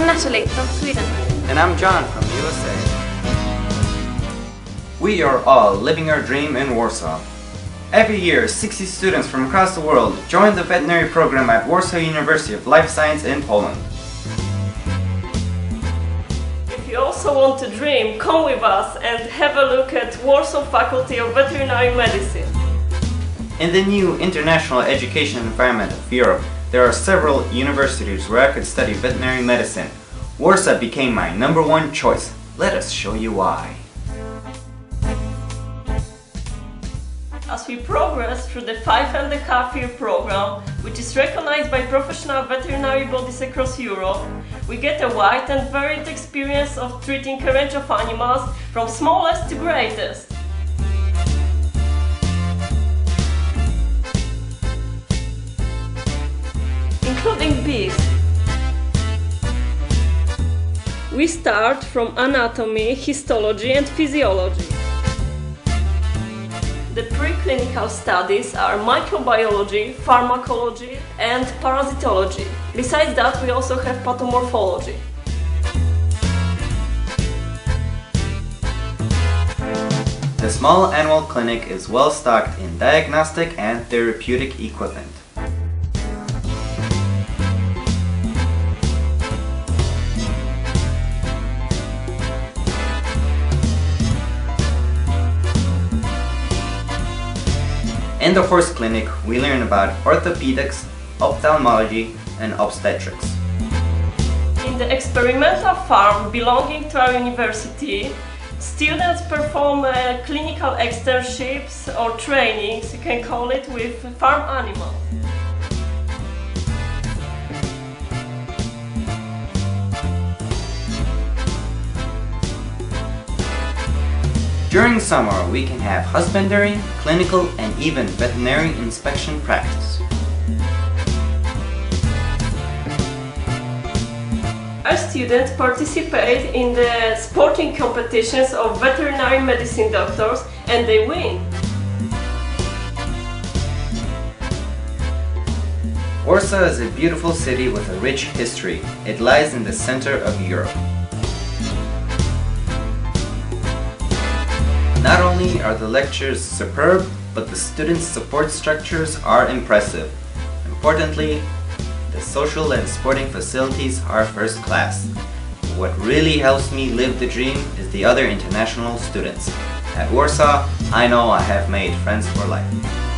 Angelique from Sweden. And I'm John from USA. We are all living our dream in Warsaw. Every year, 60 students from across the world join the veterinary program at Warsaw University of Life Science in Poland. If you also want to dream, come with us and have a look at Warsaw Faculty of Veterinary Medicine. In the new international education environment of Europe, there are several universities where I could study veterinary medicine. Warsaw became my number one choice. Let us show you why. As we progress through the five and a half year program, which is recognized by professional veterinary bodies across Europe, we get a wide and varied experience of treating a range of animals from smallest to greatest. Including bees. We start from anatomy, histology and physiology. The preclinical studies are microbiology, pharmacology, and parasitology. Besides that, we also have pathomorphology. The small animal clinic is well stocked in diagnostic and therapeutic equipment. In the horse clinic, we learn about orthopedics, ophthalmology, and obstetrics. In the experimental farm belonging to our university, students perform uh, clinical externships or trainings, you can call it, with farm animals. During summer, we can have husbandry, clinical, and even veterinary inspection practice. Our students participate in the sporting competitions of veterinary medicine doctors and they win. Warsaw is a beautiful city with a rich history. It lies in the center of Europe. Only are the lectures superb, but the students' support structures are impressive. Importantly, the social and sporting facilities are first class. What really helps me live the dream is the other international students. At Warsaw, I know I have made friends for life.